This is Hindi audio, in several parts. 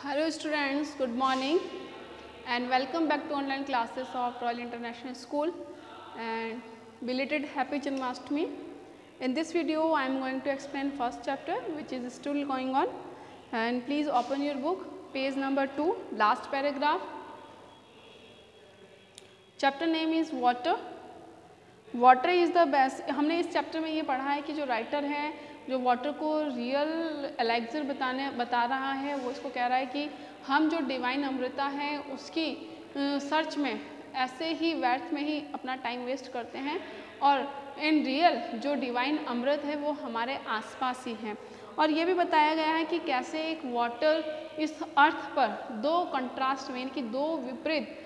Hello students, good morning and welcome back to online classes of Royal International School and belated happy Janmashtami. In this video I am going to explain first chapter which is still going on and please open your book page number 2 last paragraph. Chapter name is water. Water is the best हमने इस चैप्टर में ये पढ़ा है कि जो राइटर है जो वाटर को रियल एलेक्जर बताने, बता रहा है, वो इसको कह रहा है कि हम जो डिवाइन अमृता है, उसकी सर्च में, ऐसे ही व्यर्थ में ही अपना टाइम वेस्ट करते हैं और इन रियल जो डिवाइन अमृत है, वो हमारे आसपास ही है। और ये भी बताया गया है कि कैसे एक वाटर इस अर्थ पर दो कंट्रास्ट में कि दो विपरीत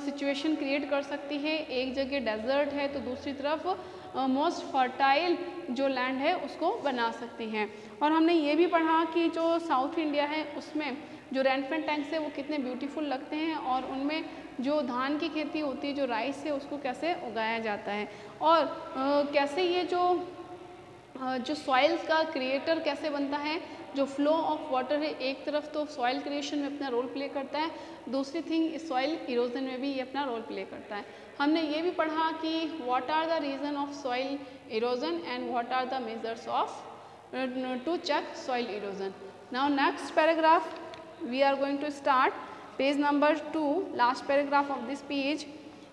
सिचुएशन क्रिएट कर सकती है। एक जगह डेजर्ट है तो दूसरी तरफ़ मोस्ट फर्टाइल जो लैंड है उसको बना सकती हैं। और हमने ये भी पढ़ा कि जो साउथ इंडिया है उसमें जो रेनफेंट टैंक्स है वो कितने ब्यूटीफुल लगते हैं और उनमें जो धान की खेती होती है जो राइस है उसको कैसे उगाया जाता है। और आ, कैसे ये जो जो सॉइल्स का क्रिएटर कैसे बनता है जो फ्लो ऑफ़ वाटर है, एक तरफ़ तो सॉइल क्रिएशन में अपना रोल प्ले करता है, दूसरी थिंग सॉइल इरोजन में भी ये अपना रोल प्ले करता है। हमने ये भी पढ़ा कि what are the reason of soil erosion and what are the measures of to check soil erosion now next paragraph we are going to start page number two last paragraph of this page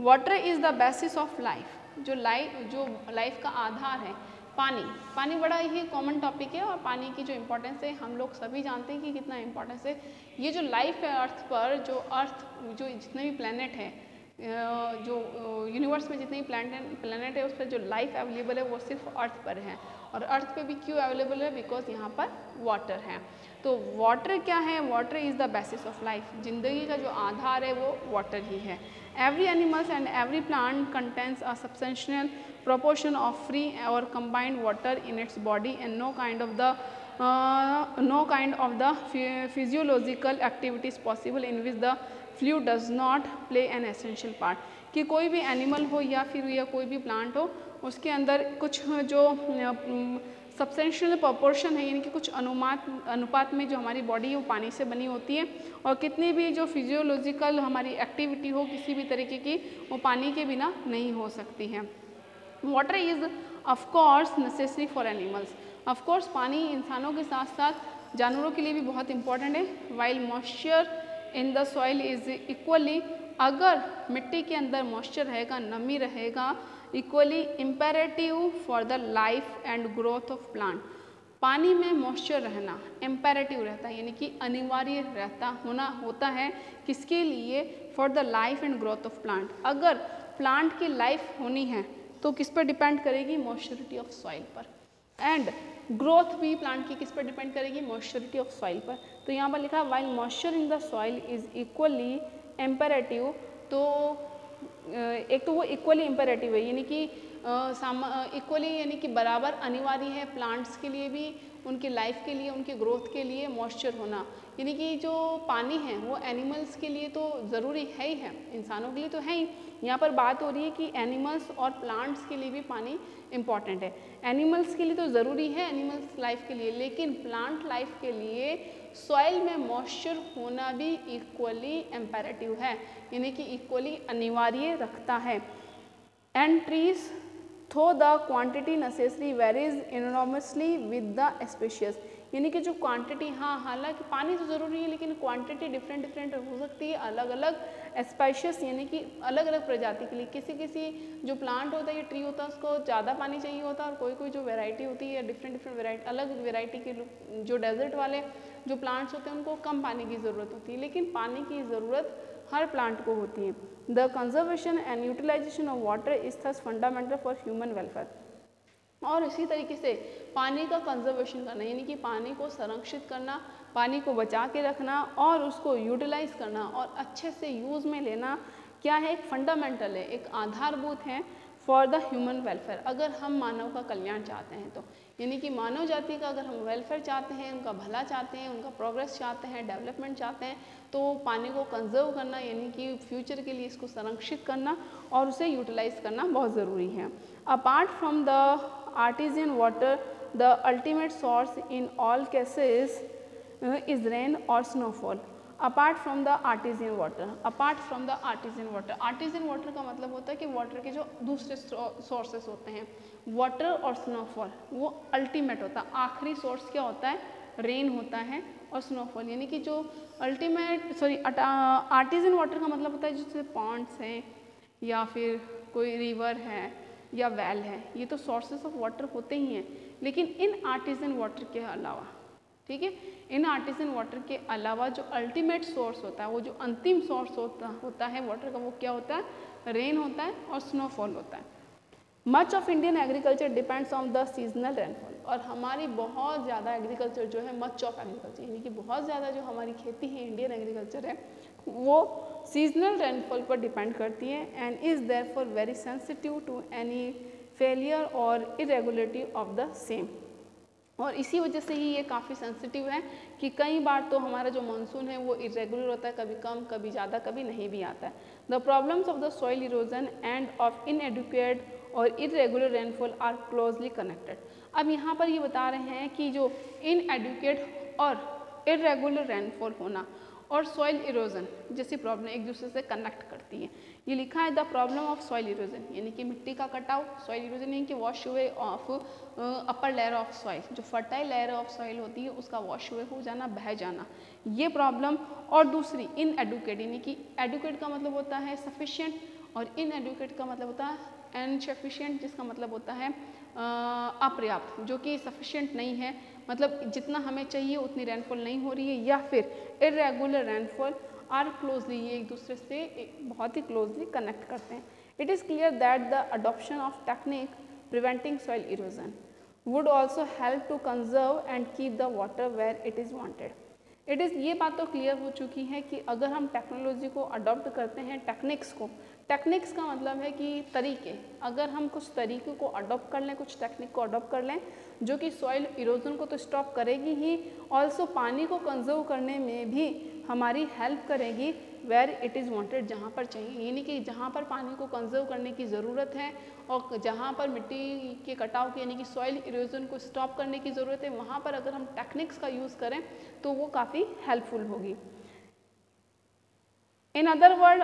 water is the basis of life जो लाइफ जो लाइफ का आधार है। पानी पानी बड़ा ही कॉमन टॉपिक है और पानी की जो इम्पोर्टेंस है, हम लोग सभी जानते हैं कि कितना इम्पोर्टेंस है। ये जो लाइफ है अर्थ पर, जो अर्थ जो जितने भी प्लानट है जो यूनिवर्स में जितने भी प्लानट है उस पर जो लाइफ अवेलेबल है, वो सिर्फ़ अर्थ पर है। और अर्थ पे भी क्यों अवेलेबल है? बिकॉज़ यहाँ पर वाटर है। तो वाटर क्या है? Water is the basis of life ज़िंदगी का जो आधार है, वो वाटर ही है। Every animals and every plant contains a substantial proportion of free or combined water in its body and no kind of the uh, no kind of the physiological activities possible in which the fluid does not play an essential part कि कोई भी एनिमल हो या फिर या कोई भी प्लांट हो उसके अंदर कुछ जो सब्सटेंशियल प्रोपोर्शन है, यानी कि कुछ अनुमात, अनुपात में जो हमारी बॉडी है, वो पानी से बनी होती है। और कितनी भी जो फिजियोलॉजिकल हमारी एक्टिविटी हो, किसी भी तरीके की, वो पानी के बिना नहीं हो सकती है। Water is of course necessary for animals of course पानी इंसानों के साथ साथ जानवरों के लिए भी बहुत इंपॉर्टेंट है। While moisture in the soil is equally अगर मिट्टी के अंदर मॉइस्चर रहेगा, नमी रहेगा equally imperative for the life and growth of plant पानी में मॉइस्चर रहना इम्पेरेटिव रहता है, यानी कि अनिवार्य रहता, होना, होता है किसके लिए? For the life and growth of plant अगर प्लांट की लाइफ होनी है तो किस पर डिपेंड करेगी? मॉइस्चरिटी ऑफ़ सॉइल पर. एंड ग्रोथ भी प्लांट की किस पर डिपेंड करेगी? मॉइस्चरिटी ऑफ़ सॉइल पर. तो यहाँ पर लिखा while moisture in the soil is equally imperative तो एक तो वो इक्वली इम्पेरेटिव है, यानी कि इक्वली यानी कि बराबर अनिवार्य है प्लांट्स के लिए भी, उनकी लाइफ के लिए, उनके ग्रोथ के लिए मॉइस्चर होना। यानी कि जो पानी है, वो एनिमल्स के लिए तो ज़रूरी है ही है, इंसानों के लिए तो है ही। यहाँ पर बात हो रही है कि एनिमल्स और प्लांट्स के लिए भी पानी इंपॉर्टेंट है। एनिमल्स के लिए तो ज़रूरी है एनिमल्स लाइफ के लिए, लेकिन प्लांट लाइफ के लिए सॉइल में मॉइस्चर होना भी इक्वली एम्पेरेटिव है, यानी कि इक्वली अनिवार्य रखता है। And trees though the quantity necessary varies enormously with the species यानी कि जो क्वांटिटी हाँ हालाँकि पानी तो ज़रूरी है, लेकिन क्वांटिटी डिफरेंट डिफरेंट हो सकती है अलग अलग स्पाइशियस यानी कि अलग अलग प्रजाति के लिए। किसी किसी जो प्लांट होता है, या ट्री होता है, उसको ज़्यादा पानी चाहिए होता है, और कोई कोई जो वेराइटी होती है डिफरेंट डिफरेंट वेराइटी अलग वेराइटी के जो डेजर्ट वाले, जो प्लांट्स होते हैं, उनको कम पानी की ज़रूरत होती है। लेकिन पानी की ज़रूरत हर प्लांट को होती है। The conservation and utilisation of water is thus fundamental for human welfare और इसी तरीके से पानी का कंजर्वेशन करना, यानी कि पानी को संरक्षित करना, पानी को बचा के रखना और उसको यूटिलाइज करना और अच्छे से यूज़ में लेना, क्या है? एक फंडामेंटल है, एक आधारभूत है फॉर द ह्यूमन वेलफेयर अगर हम मानव का कल्याण चाहते हैं तो यानी कि मानव जाति का अगर हम वेलफेयर चाहते हैं, उनका भला चाहते हैं, उनका प्रोग्रेस चाहते हैं डेवलपमेंट चाहते हैं तो पानी को कंजर्व करना, यानी कि फ्यूचर के लिए इसको संरक्षित करना और उसे यूटिलाइज करना बहुत ज़रूरी है। Apart from the artesian water, the ultimate source in all cases is rain और snowfall apart from the artesian water apart from the artesian water artesian water का मतलब होता है कि वाटर के जो दूसरे सोर्सेस होते हैं वाटर और स्नोफॉल वो अल्टीमेट होता है। आखिरी सोर्स क्या होता है? रेन होता है और स्नोफॉल यानी कि जो अल्टीमेट सॉरी आर्टिजियन वाटर का मतलब होता है जैसे पॉन्ड्स हैं या फिर कोई रिवर है। या वेल है। ये तो सोर्सेस ऑफ़ वाटर होते ही हैं, लेकिन इन आर्टिजन वाटर के अलावा, ठीक है? इन आर्टिजन वाटर के अलावा जो अल्टीमेट सोर्स होता है, वो जो अंतिम सोर्स होता होता है वाटर का, वो क्या होता है? रेन होता है और स्नोफॉल होता है। Much of Indian agriculture depends on the seasonal rainfall और हमारी बहुत ज़्यादा एग्रीकल्चर जो है मच ऑफ़ एग्रीकल्चर यानी कि बहुत ज़्यादा जो हमारी खेती है इंडियन एग्रीकल्चर है वो सीजनल रेनफॉल पर डिपेंड करती है and is there for very sensitive to any failure और इरेगुलरिटी ऑफ़ द सेम और इसी वजह से ही ये काफ़ी सेंसिटिव है कि कई बार तो हमारा जो मानसून है वो इरेगुलर होता है, कभी कम, कभी ज़्यादा, कभी नहीं भी आता है। The problems of the soil erosion and of inadequate और irregular rainfall are closely connected अब यहाँ पर ये बता रहे हैं कि जो इनएडुकेट और इरेगुलर रेनफॉल होना और सॉइल इरोजन जैसी प्रॉब्लम एक दूसरे से कनेक्ट करती है। ये लिखा है the problem of soil erosion यानी कि मिट्टी का कटाव सॉइल इरोजन यानी कि वॉश हुए off upper layer of soil जो फर्टाइल लेयर ऑफ़ सॉइल होती है, उसका वॉश हुए हो जाना, बह जाना। ये प्रॉब्लम और दूसरी इन एडुकेट यानी कि एडुकेट का मतलब होता है सफिशियंट और इन एडुकेट का मतलब होता है इनसफिशियंट जिसका मतलब होता है अपर्याप्त, जो कि सफिशियंट नहीं है। मतलब जितना हमें चाहिए उतनी रेनफॉल नहीं हो रही है, या फिर इरेगुलर रेनफॉल आर क्लोजली ये एक दूसरे से बहुत ही क्लोजली कनेक्ट करते हैं। It is clear that the adoption of technique preventing soil erosion would also help to conserve and keep the water where it is wanted it is ये बात तो क्लियर हो चुकी है कि अगर हम टेक्नोलॉजी को अडॉप्ट करते हैं टेक्निक्स को टेक्निक्स का मतलब है कि तरीके। अगर हम कुछ तरीके को अडॉप्ट कर लें, कुछ टेक्निक को अडॉप्ट कर लें, जो कि सॉइल इरोजन को तो स्टॉप करेगी ही ऑल्सो पानी को कंजर्व करने में भी हमारी हेल्प करेगी। वेर इट इज़ वांटेड जहाँ पर चाहिए। यानी कि जहाँ पर पानी को कंजर्व करने की ज़रूरत है और जहाँ पर मिट्टी के कटाव की, यानी कि सॉइल इरोजन को स्टॉप करने की ज़रूरत है, वहाँ पर अगर हम टेक्निक्स का यूज़ करें तो वो काफ़ी हेल्पफुल होगी। In other word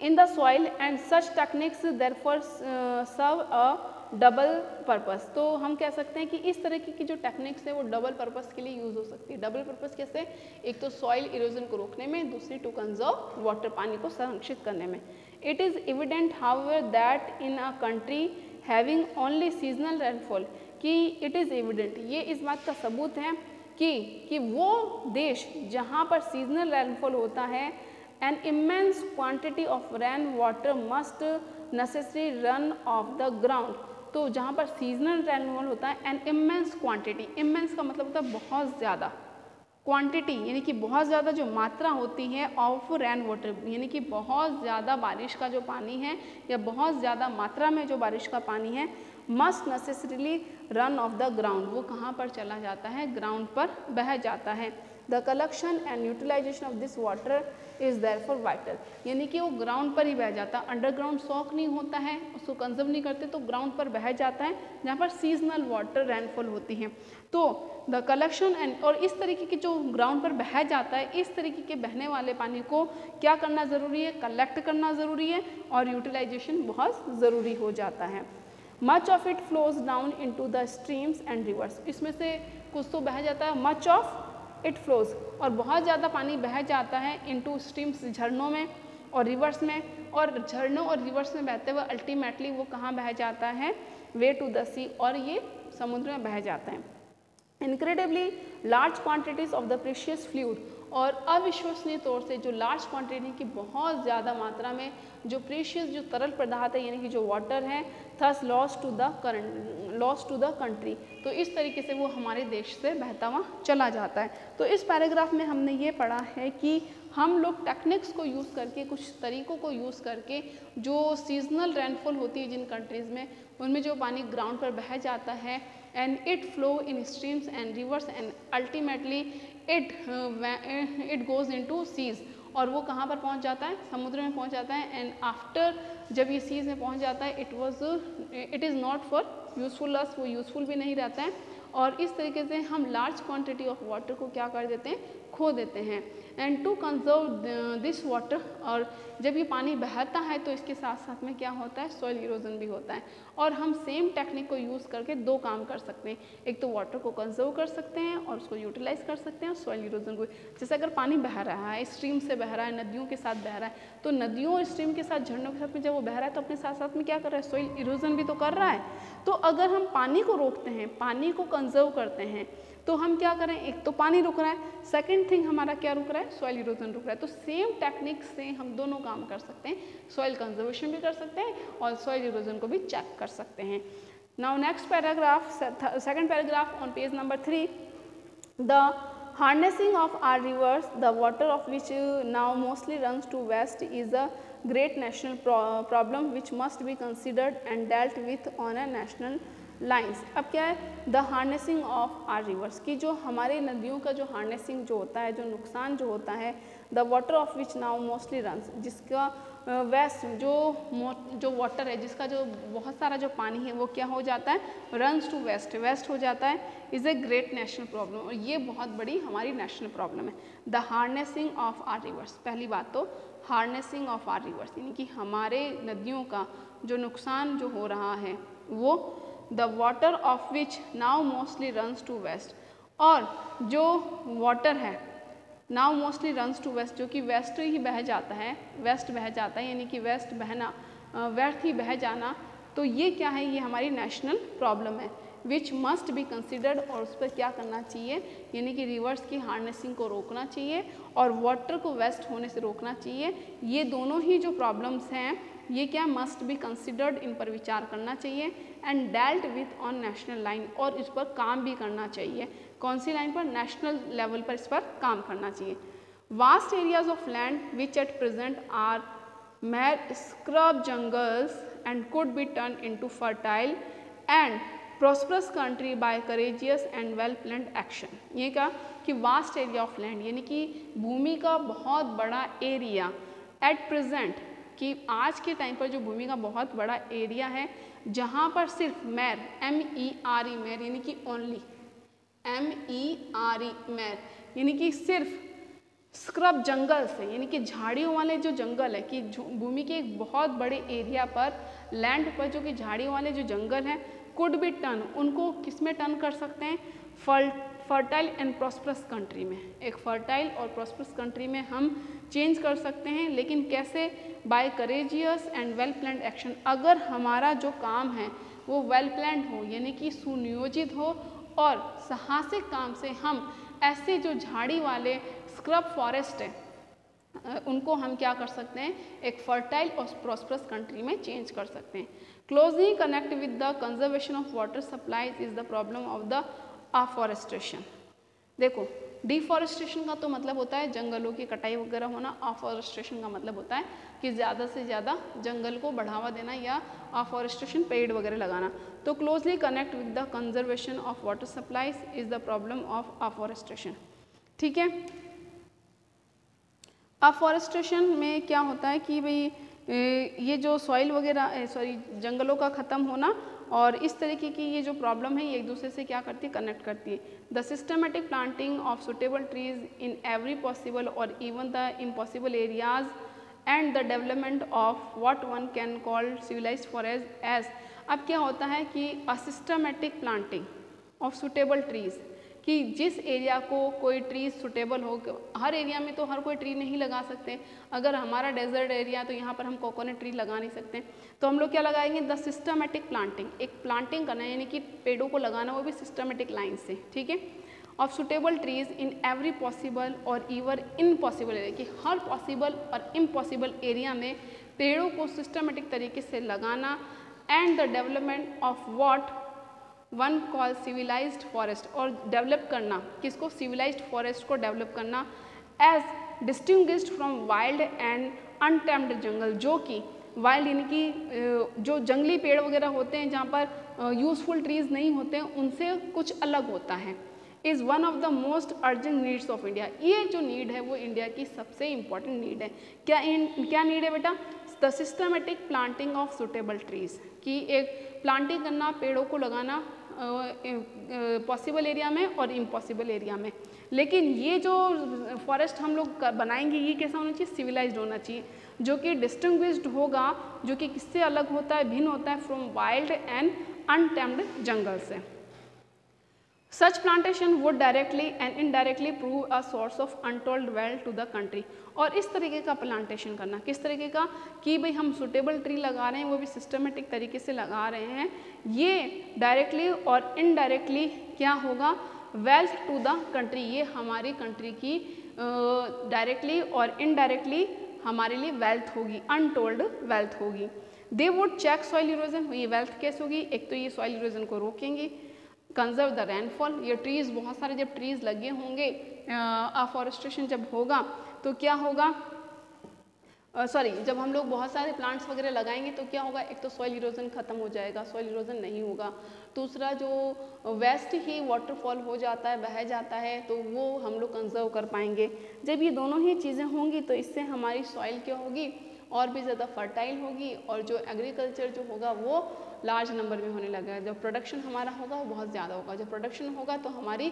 in the soil and such techniques therefore uh, serve a double purpose तो हम कह सकते हैं कि इस तरह की, जो टेक्निक्स है वो डबल पर्पस के लिए यूज़ हो सकती है। डबल पर्पस कैसे? एक तो सॉइल इरोजन को रोकने में दूसरी टू कंजर्व वाटर पानी को संरक्षित करने में। It is evident however that in a country having only seasonal rainfall कि इट इज़ एविडेंट ये इस बात का सबूत है कि कि वो देश जहाँ पर सीजनल रेनफॉल होता है an immense quantity of rain water must necessarily run off the ground. तो जहाँ पर सीजनल रेनफॉल होता है एन इमेंस क्वांटिटी इमेंस का मतलब होता है बहुत ज़्यादा. क्वांटिटी यानी कि बहुत ज़्यादा जो मात्रा होती है ऑफ़ रेन वाटर यानी कि बहुत ज़्यादा बारिश का जो पानी है, या बहुत ज़्यादा मात्रा में जो बारिश का पानी है must necessarily run off the ground वो कहाँ पर चला जाता है? ग्राउंड पर बह जाता है. The collection and utilisation of this water is therefore vital यानी कि वो ग्राउंड पर ही बह जाता है अंडरग्राउंड सॉक नहीं होता है, उसको कंजर्व नहीं करते तो ग्राउंड पर बह जाता है, जहाँ पर सीजनल वाटर रेनफॉल होती है। तो द कलेक्शन एंड और इस तरीके की जो ग्राउंड पर बह जाता है, इस तरीके के बहने वाले पानी को क्या करना ज़रूरी है? कलेक्ट करना ज़रूरी है, और यूटिलाइजेशन बहुत ज़रूरी हो जाता है। Much of it flows down into the streams and rivers इसमें से कुछ तो बह जाता है मच ऑफ़ इट फ्लोज। और बहुत ज़्यादा पानी बह जाता है इनटू स्ट्रीम्स झरनों में और रिवर्स में। और झरनों और रिवर्स में बहते हुए अल्टीमेटली वो कहाँ बह जाता है? वे टू द सी और ये समुद्र में बह जाता है। Incredibly large quantities of the precious fluid और अविश्वसनीय तौर से जो लार्ज क्वांटिटी की बहुत ज़्यादा मात्रा में जो प्रेशियस जो तरल पदार्थ है, यानी कि जो वाटर है thus loss to the loss to the country तो इस तरीके से वो हमारे देश से बहता हुआ चला जाता है। तो इस पैराग्राफ में हमने ये पढ़ा है कि हम लोग टेक्निक्स को यूज़ करके, कुछ तरीक़ों को यूज़ करके जो सीजनल रेनफॉल होती है जिन कंट्रीज़ में, उनमें जो पानी ग्राउंड पर बह जाता है and it flow in streams and rivers and ultimately it it goes into seas और वो कहाँ पर पहुँच जाता है? समुद्र में पहुँच जाता है। एंड आफ्टर जब ये सीज़ में पहुँच जाता है it was it is not for useful less वो यूज़फुल भी नहीं रहता है। और इस तरीके से हम लार्ज क्वान्टिटी ऑफ़ वाटर को क्या कर देते हैं? खो देते हैं। And to conserve this water और जब ये पानी बहता है तो इसके साथ साथ में क्या होता है? सॉइल इरोजन भी होता है। और हम सेम टेक्निक को यूज़ करके दो काम कर सकते हैं। एक तो वाटर को कंजर्व कर सकते हैं और उसको यूटिलाइज कर सकते हैं सॉइल इरोजन को जैसे अगर पानी बह रहा है स्ट्रीम से बह रहा है, नदियों के साथ बह रहा है तो नदियों और स्ट्रीम के साथ, झरनों के साथ में जब वो बह रहा है तो अपने साथ साथ में क्या कर रहा है? सॉइल इरोजन भी तो कर रहा है। तो अगर हम पानी को रोकते हैं, पानी को कंजर्व करते हैं तो हम क्या करें? एक तो पानी रुक रहा है। सेकेंड थिंग हमारा क्या रुक रहा है? सॉइल इरोजन रुक रहा है। तो सेम टेक्निक से हम दोनों काम कर सकते हैं। सॉइल कंजर्वेशन भी कर सकते हैं और सॉइल इरोजन को भी चेक कर सकते हैं। Now next paragraph second paragraph on page number three the our rivers the water of which uh, now mostly runs to west is a great national pro problem which must be considered and dealt with on a national lines अब क्या है? The harnessing of our rivers की जो हमारे नदियों का जो हार्नेसिंग जो होता है, जो नुकसान जो होता है the water of which now mostly runs जिसका वेस्ट जो जो वाटर है, जिसका जो बहुत सारा जो पानी है, वो क्या हो जाता है? रन्स टू वेस्ट वेस्ट हो जाता है is a great national problem और ये बहुत बड़ी हमारी नेशनल प्रॉब्लम है. The harnessing of our rivers पहली बात तो हार्नेसिंग ऑफ़ आर रिवर्स यानी कि हमारे नदियों का जो नुकसान जो हो रहा है, वो the water of which now mostly runs to waste और जो वाटर है now mostly runs to waste जो कि वेस्ट ही बह जाता है वेस्ट बह जाता है, यानी कि वेस्ट बहना व्यर्थ ही बह जाना तो ये क्या है? ये हमारी नेशनल प्रॉब्लम है विच मस्ट बी कंसिडर्ड और उस पर क्या करना चाहिए? यानी कि रिवर्स की हार्नेसिंग को रोकना चाहिए और वाटर को वेस्ट होने से रोकना चाहिए। ये दोनों ही जो प्रॉब्लम्स हैं ये क्या मस्ट बी कंसिडर्ड इन पर विचार करना चाहिए and dealt with on national line और इस पर काम भी करना चाहिए। कौन सी लाइन पर? नेशनल लेवल पर इस पर काम करना चाहिए। Vast areas of land which at present are mere scrub jungles and could be turn into fertile and prosperous country by courageous and well plan action ये क्या? कि वास्ट एरिया ऑफ़ लैंड यानी कि भूमि का बहुत बड़ा एरिया एट प्रेजेंट कि आज के टाइम पर जो भूमि का बहुत बड़ा एरिया है, जहाँ पर सिर्फ़ मैर M E R E mere यानी कि only M E R E mere, यानी कि सिर्फ़ स्क्रब जंगल से, यानी कि झाड़ियों वाले जो जंगल है, कि भूमि के एक बहुत बड़े एरिया पर लैंड पर जो कि झाड़ियों वाले जो जंगल हैं कुड बी टर्न उनको किसमें टर्न कर सकते हैं? फल फर्टाइल एंड प्रॉस्परस कंट्री में। एक फर्टाइल और प्रॉस्परस कंट्री में हम चेंज कर सकते हैं, लेकिन कैसे? By courageous and well plan action अगर हमारा जो काम है, वो वेल प्लान हो, यानी कि सुनियोजित हो, और साहसिक काम से हम ऐसे जो झाड़ी वाले स्क्रब फॉरेस्ट हैं उनको हम क्या कर सकते हैं? एक फर्टाइल और प्रॉस्परस कंट्री में चेंज कर सकते हैं। Closely connect with the conservation of water supplies is the problem of the afforestation देखो डिफॉरेस्टेशन का तो मतलब होता है जंगलों की कटाई वगैरह होना। अफॉरेस्टेशन का मतलब होता है कि ज़्यादा से ज़्यादा जंगल को बढ़ावा देना या अफॉरेस्टेशन पेड़ वगैरह लगाना। तो closely connect with the conservation of water supplies is the problem of afforestation ठीक है? अफॉरेस्टेशन में क्या होता है कि भाई ये जो सॉइल वगैरह सॉरी जंगलों का ख़त्म होना और इस तरीके की ये जो प्रॉब्लम है, ये एक दूसरे से क्या करती है? कनेक्ट करती है। The systematic planting of suitable trees in every possible और even the impossible areas and the development of what one can call civilise forest as अब क्या होता है कि a systematic planting of suitable trees कि जिस एरिया को कोई ट्री सुटेबल हो, हर एरिया में तो हर कोई ट्री नहीं लगा सकते। अगर हमारा डेजर्ट एरिया तो यहाँ पर हम कोकोनट ट्री लगा नहीं सकते। तो हम लोग क्या लगाएँगे? द सिस्टमेटिक प्लांटिंग एक प्लांटिंग करना यानी कि पेड़ों को लगाना, वो भी सिस्टमेटिक लाइन से, ठीक है? Of suitable trees in every possible और इवर इम्पॉसिबल एरिया कि हर पॉसिबल और इम्पॉसिबल एरिया में पेड़ों को सिस्टमेटिक तरीके से लगाना and the development of what one call civilised forest और डेवलप करना, किसको सिविलाइज्ड फॉरेस्ट को डेवलप करना? As distinguished from wild and untamed jungle जो कि वाइल्ड यानी कि जो जंगली पेड़ वगैरह होते हैं, जहाँ पर यूज़फुल ट्रीज़ नहीं होते हैं, उनसे कुछ अलग होता है। Is one of the most urgent needs of India ये जो नीड है, वो इंडिया की सबसे इंपॉर्टेंट नीड है। क्या इन, क्या नीड है बेटा? The systematic planting of suitable trees कि एक प्लांटिंग करना, पेड़ों को लगाना पॉसिबल एरिया में और इम्पॉसिबल एरिया में। लेकिन ये जो फॉरेस्ट हम लोग बनाएँगे, ये कैसा होना चाहिए? सिविलाइज होना चाहिए, जो कि डिस्टिंग्विश्ड होगा, जो कि किससे अलग होता है, भिन्न होता है from wild and untamed jungle से। Such plantation would directly and indirectly prove a source of untold wealth to the country और इस तरीके का प्लांटेशन करना किस तरीके का? कि भाई हम सुटेबल ट्री लगा रहे हैं वो भी सिस्टमेटिक तरीके से लगा रहे हैं ये डायरेक्टली और इनडायरेक्टली क्या होगा? वेल्थ टू द कंट्री ये हमारी कंट्री की डायरेक्टली uh, और इनडायरेक्टली हमारे लिए वेल्थ होगी अनटोल्ड वेल्थ होगी। They would check soil erosion ये वेल्थ कैसे होगी? एक तो ये सॉइल इरोजन को रोकेंगे कंजर्व द रेनफॉल ये ट्रीज़ बहुत सारे जब ट्रीज़ लगे होंगे अफॉरेस्टेशन जब होगा तो क्या होगा? सॉरी uh, जब हम लोग बहुत सारे प्लांट्स वगैरह लगाएँगे तो क्या होगा? एक तो सॉइल इरोजन ख़त्म हो जाएगा सॉइल इरोजन नहीं होगा। दूसरा जो वेस्ट ही वाटरफॉल हो जाता है बह जाता है तो वो हम लोग कंजर्व कर पाएँगे। जब ये दोनों ही चीज़ें होंगी तो इससे हमारी सॉइल क्या होगी? और भी ज़्यादा फर्टाइल होगी और जो एग्रीकल्चर जो होगा वो लार्ज नंबर में होने लगा जो प्रोडक्शन हमारा होगा, वो बहुत ज़्यादा होगा। जब प्रोडक्शन होगा तो हमारी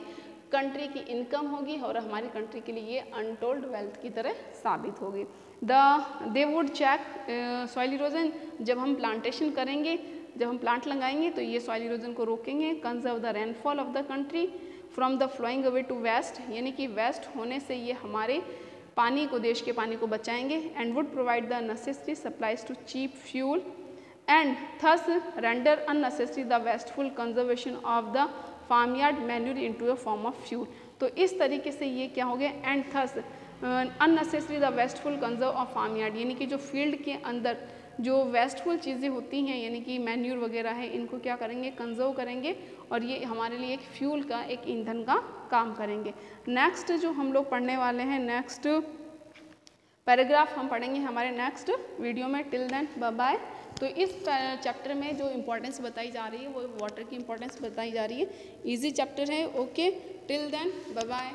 कंट्री की इनकम होगी और हमारी कंट्री के लिए ये अनटोल्ड वेल्थ की तरह साबित होगी। The they would check soil erosion जब हम प्लांटेशन करेंगे, जब हम प्लांट लगाएँगे तो ये सॉइल इरोजन को रोकेंगे conserve the rainfall of the country from the flowing away to waste यानी कि वेस्ट होने से ये हमारे पानी को, देश के पानी को बचाएँगे। And would provide the necessary supplies to cheap fuel and thus render unnecessary the wasteful conservation of the farm yard manure into a form of fuel तो इस तरीके से ये क्या हो गया? And thus unnecessary the wasteful conserve of farm yard यानी कि जो फ़ील्ड के अंदर जो वेस्टफुल चीज़ें होती हैं, यानी कि मैन्यूर वगैरह है, इनको क्या करेंगे? कंजर्व करेंगे और ये हमारे लिए एक फ्यूल का, एक ईंधन का काम करेंगे। नेक्स्ट जो हम लोग पढ़ने वाले हैं नेक्स्ट पैराग्राफ हम पढ़ेंगे हमारे नेक्स्ट वीडियो में। टिल देन बाय तो इस चैप्टर में जो इम्पोर्टेंस बताई जा रही है, वो वाटर की इम्पोर्टेंस बताई जा रही है। इजी चैप्टर है ओके टिल देन बाय